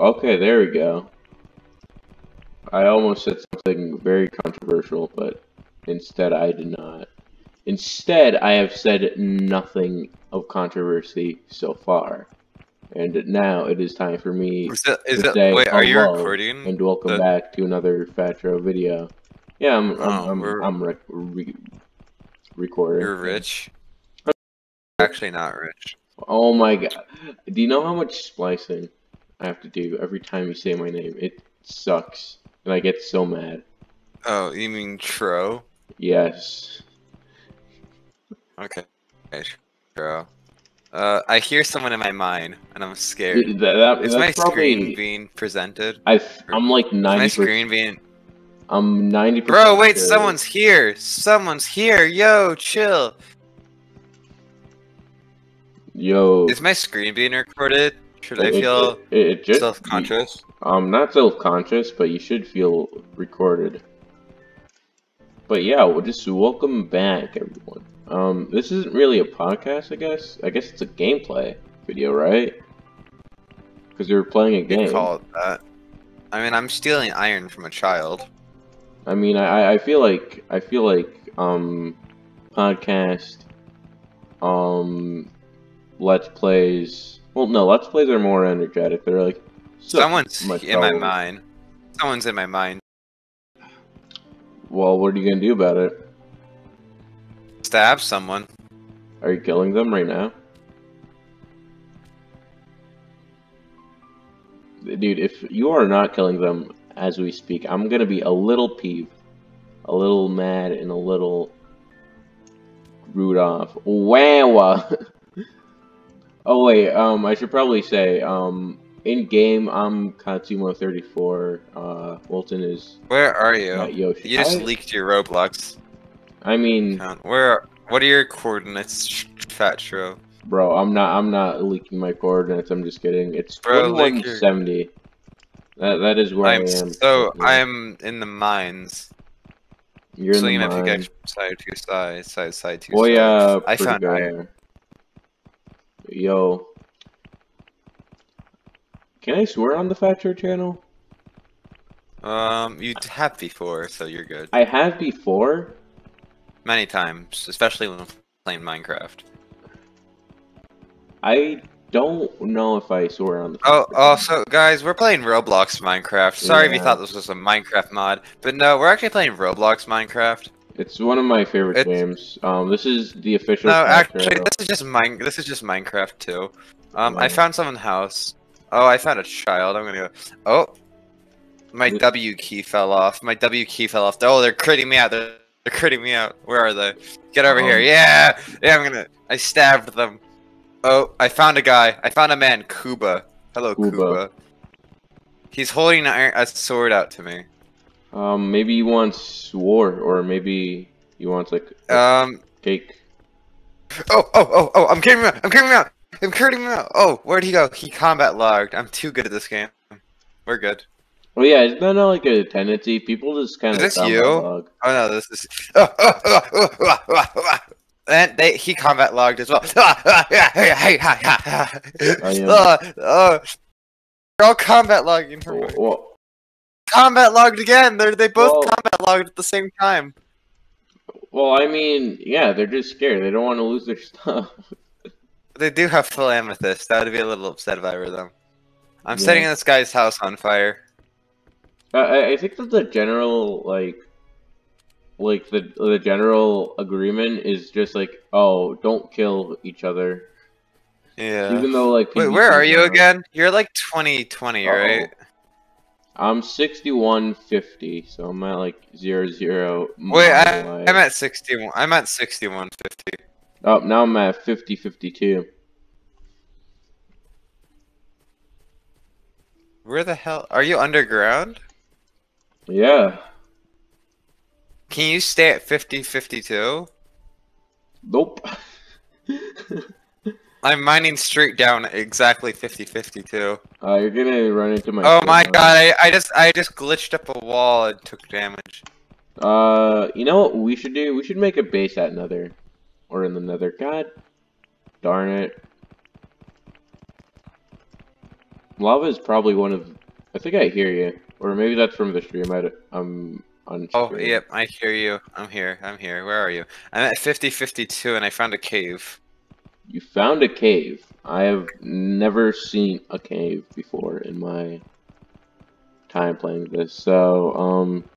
Okay, there we go. I almost said something very controversial, but instead I did not. Instead, I have said nothing of controversy so far. And now it is time for me Is it, is to it, say wait, are you recording? and welcome the- back to another Fatro video. Yeah, I'm I'm Oh, I'm, we're- I'm rec- re- recording. You're rich? Actually not rich. Oh my god. Do you know how much splicing I have to do every time you say my name? It sucks. And I get so mad. Oh, you mean Tro? Yes. Okay. Tro. Uh, I hear someone in my mind, and I'm scared. That, that, Is my probably, screen being presented? I I'm like Is my screen being... I'm 90 Bro, wait, someone's here! Someone's here! Yo, chill! Yo. Is my screen being recorded? Should I feel it, it self-conscious? Um, not self-conscious, but you should feel recorded. But yeah, well, just welcome back, everyone. Um, this isn't really a podcast, I guess. I guess it's a gameplay video, right? Because you're playing a game. call it that. I mean, I'm stealing iron from a child. I mean, I, I feel like I feel like um, podcast, um, let's plays. Well, no, let's plays are more energetic. They're like "Sup, Someone's in my mind. Someone's in my mind. Well, what are you gonna do about it? Stab someone. Are you killing them right now? Dude, if you are not killing them as we speak, I'm gonna be a little peeved, a little mad, and a little rude off. Wow. oh wait, um, I should probably say, um, in game, I'm Katsumo34. Uh, Wilton is Where are you? Yoshi. You just I, leaked your Roblox I mean, account. Where? What are your coordinates, Fat Tro? Bro, I'm not. I'm not leaking my coordinates. I'm just kidding. It's Bro, leak your- That that is where I'm I am. so Yeah. I'm in the mines. You're in Swinging the a mine. pickaxe side to side, side side to Boy, side. uh, I found iron. Yo, can I swear on the Thatcher channel? Um, you have before, so you're good. I have before. Many times, especially when playing Minecraft. I don't know if I swear on the. Oh, Thatcher also, guys, we're playing Roblox Minecraft. Sorry if you thought this was a Minecraft mod, but no, we're actually playing Roblox Minecraft. It's one of my favorite It's- games. Um, this is the official. No, actually, this is just mine. This is just Minecraft too. Um, I found someone's house. Oh, I found a child. I'm gonna go. Oh, my W key fell off. My W key fell off. Oh, they're critting me out. They're, they're critting me out. Where are they? Get over here. Um, Yeah, yeah. I'm gonna. I stabbed them. Oh, I found a guy. I found a man. Kuba. Hello, Kuba. Kuba. He's holding a sword out to me. Um, maybe he wants war, or maybe he wants like a Um. cake. Oh, oh, oh, oh! I'm carrying him out. I'm carrying him out. I'm carrying him out. Oh, where'd he go? He combat logged. I'm too good at this game. We're good. Well, yeah, it's not like a tendency. People just kind Is of. this you? Oh no, this is. Oh, oh, oh, oh, oh, oh, oh. And they he combat logged as well. Ah, ah, am. Ah, ah. They're all combat logging for me. Well, well, Combat logged again. They're they both Well- combat logged at the same time. well, I mean, yeah, they're just scared. They don't want to lose their stuff. They do have full amethyst. That would be a little upset if I were them. I'm Yeah. setting this guy's house on fire. I- I, I think that the general like, like the the general agreement is just like, oh, don't kill each other. Yeah. Even though like. Wait, where are you now- again? You're like 2020, Uh-oh. right? I'm sixty-one fifty, so I'm at like zero zero. Wait, I, I'm at 61. I'm at 6150. Oh, now I'm at 50 52. Where the hell are you underground? Yeah. Can you stay at 5052? Nope. I'm mining straight down exactly 50-50 too. Uh, you're gonna run into my- Oh my god, I, I just- I just glitched up a wall and took damage. Uh, you know what we should do? We should make a base at another. Or in another. God darn it. Lava is probably one of- I think I hear you. Or maybe that's from the stream. I, I'm on stream. Oh, yep, I hear you. I'm here. I'm here. Where are you? I'm at 50-52 and I found a cave. You found a cave. I have never seen a cave before in my time playing this. So, um,